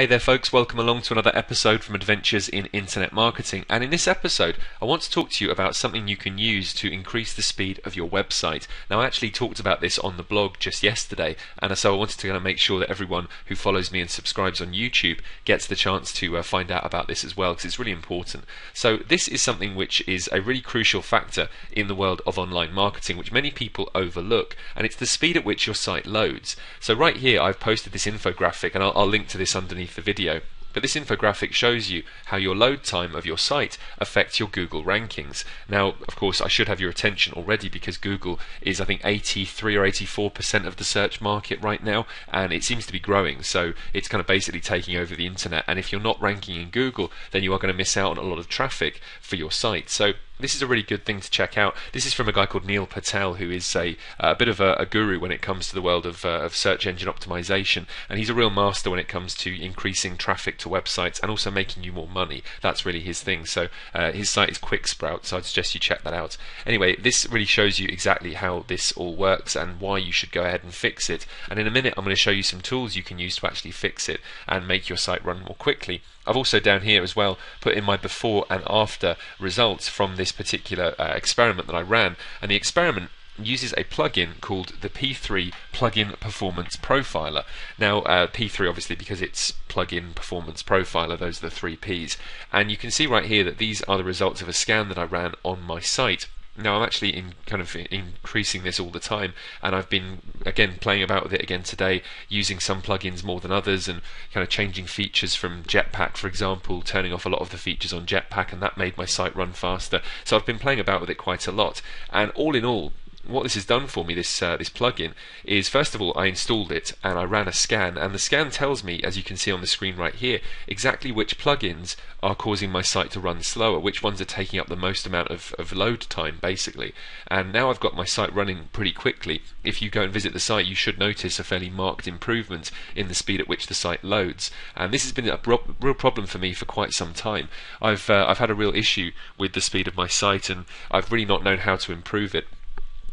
Hey there, folks. Welcome along to another episode from Adventures in Internet Marketing. And in this episode, I want to talk to you about something you can use to increase the speed of your website. Now, I actually talked about this on the blog just yesterday, and so I wanted to kind of make sure that everyone who follows me and subscribes on YouTube gets the chance to uh, find out about this as well, because it's really important. So, this is something which is a really crucial factor in the world of online marketing, which many people overlook, and it's the speed at which your site loads. So, right here, I've posted this infographic, and I'll, I'll link to this underneath the video. But this infographic shows you how your load time of your site affects your Google rankings. Now, of course, I should have your attention already because Google is, I think, 83 or 84% of the search market right now, and it seems to be growing. So it's kind of basically taking over the internet. And if you're not ranking in Google, then you are going to miss out on a lot of traffic for your site. So this is a really good thing to check out. This is from a guy called Neil Patel, who is a, a bit of a, a, guru when it comes to the world of, uh, of search engine optimization, and he's a real master when it comes to increasing traffic to websites and also making you more money. That's really his thing. So uh, his site is QuickSprout, so I'd suggest you check that out. Anyway, this really shows you exactly how this all works and why you should go ahead and fix it. And in a minute, I'm going to show you some tools you can use to actually fix it and make your site run more quickly. I've also down here as well put in my before and after results from this particular uh, experiment that I ran. And the experiment uses a plugin called the P3 Plugin Performance Profiler. Now, uh, P3 obviously because it's Plugin Performance Profiler, those are the three Ps. And you can see right here that these are the results of a scan that I ran on my site. Now I'm actually in kind of increasing this all the time, and I've been again playing about with it again today, using some plugins more than others, and kind of changing features from Jetpack, for example, turning off a lot of the features on Jetpack, and that made my site run faster. So I've been playing about with it quite a lot, and all in all, what this has done for me, this uh, this plugin, is first of all I installed it and I ran a scan, and the scan tells me, as you can see on the screen right here, exactly which plugins are causing my site to run slower, which ones are taking up the most amount of, of load time, basically. And now I've got my site running pretty quickly. If you go and visit the site, you should notice a fairly marked improvement in the speed at which the site loads. And this has been a real problem for me for quite some time. I've uh, I've had a real issue with the speed of my site, and I've really not known how to improve it.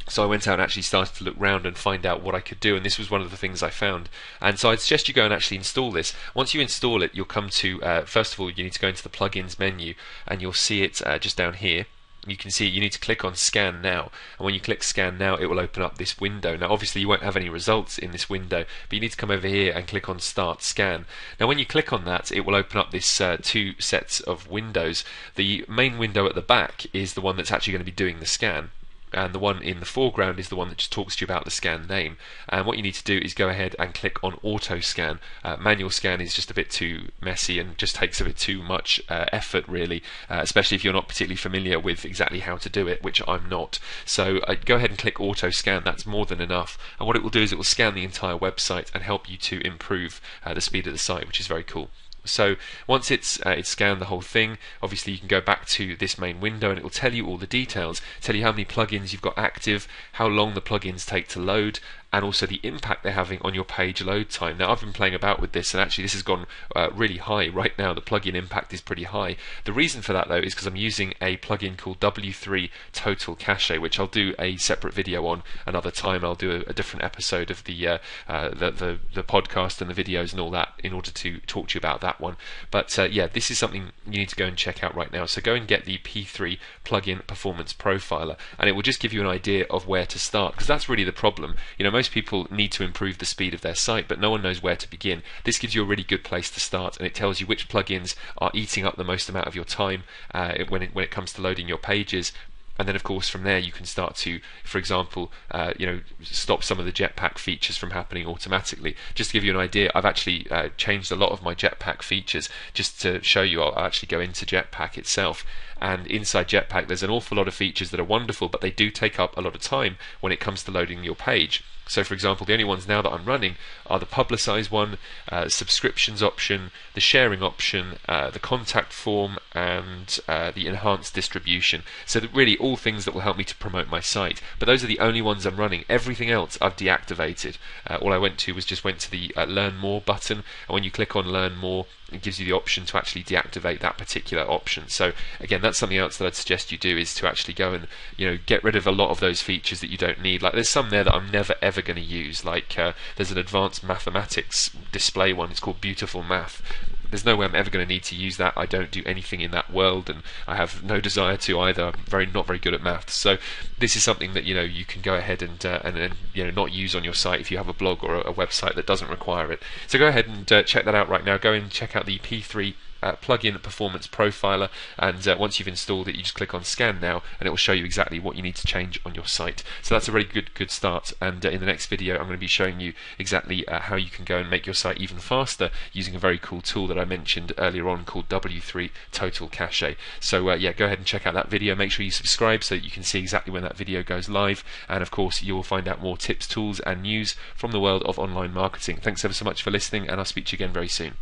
So I went out and actually started to look round and find out what I could do, and this was one of the things I found. And so I'd suggest you go and actually install this. Once you install it, you'll come to, uh, first of all, you need to go into the plugins menu, and you'll see it uh, just down here. You can see you need to click on scan now, and when you click scan now, it will open up this window. Now, obviously, you won't have any results in this window, but you need to come over here and click on start scan. Now, when you click on that, it will open up this uh, two sets of windows. The main window at the back is the one that's actually going to be doing the scan and the one in the foreground is the one that just talks to you about the scan name. And what you need to do is go ahead and click on auto scan. Uh, manual scan is just a bit too messy and just takes a bit too much uh, effort, really, uh, especially if you're not particularly familiar with exactly how to do it, which I'm not. So uh, go ahead and click auto scan, that's more than enough. And what it will do is it will scan the entire website and help you to improve uh, the speed of the site, which is very cool. So once it's uh, it's scanned the whole thing, obviously you can go back to this main window and it will tell you all the details, tell you how many plugins you've got active, how long the plugins take to load, and also the impact they're having on your page load time. Now, I've been playing about with this, and actually, this has gone uh, really high right now. The plugin impact is pretty high. The reason for that, though, is because I'm using a plugin called W3 Total Cache, which I'll do a separate video on another time. I'll do a, a different episode of the, uh, uh, the, the the podcast and the videos and all that in order to talk to you about that one. But uh, yeah, this is something you need to go and check out right now. So go and get the P3 plugin performance profiler, and it will just give you an idea of where to start because that's really the problem. You know, most people need to improve the speed of their site, but no one knows where to begin. This gives you a really good place to start, and it tells you which plugins are eating up the most amount of your time uh, when it, when it comes to loading your pages, and then of course from there you can start to for example uh, you know stop some of the jetpack features from happening automatically. Just to give you an idea I've actually uh, changed a lot of my jetpack features just to show you I'll actually go into jetpack itself. And inside jetpack there's an awful lot of features that are wonderful but they do take up a lot of time when it comes to loading your page. So, for example, the only ones now that I'm running are the publicize one, uh, subscriptions option, the sharing option, uh, the contact form, and uh, the enhanced distribution. So, that really, all things that will help me to promote my site. But those are the only ones I'm running. Everything else I've deactivated. Uh, all I went to was just went to the uh, Learn More button, and when you click on Learn More, it gives you the option to actually deactivate that particular option. So again, that's something else that I'd suggest you do is to actually go and you know get rid of a lot of those features that you don't need. Like there's some there that I'm never ever going to use. Like uh, there's an advanced mathematics display one. It's called Beautiful Math. There's no way I'm ever going to need to use that. I don't do anything in that world, and I have no desire to either. I'm very not very good at maths, so this is something that you know you can go ahead and uh, and, and you know not use on your site if you have a blog or a, a website that doesn't require it. So go ahead and uh, check that out right now. Go and check out the P3 uh, plug-in performance profiler and uh, once you've installed it you just click on scan now and it will show you exactly what you need to change on your site. So that's a really good good start and uh, in the next video I'm going to be showing you exactly uh, how you can go and make your site even faster using a very cool tool that I mentioned earlier on called W3 Total Cache. So uh, yeah go ahead and check out that video. Make sure you subscribe so that you can see exactly when that video goes live and of course you will find out more tips tools and news from the world of online marketing. Thanks ever so much for listening and I'll speak to you again very soon